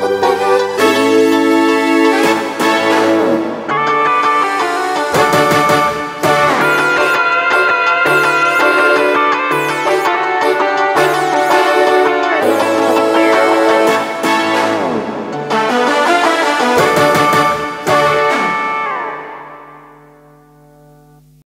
Bye.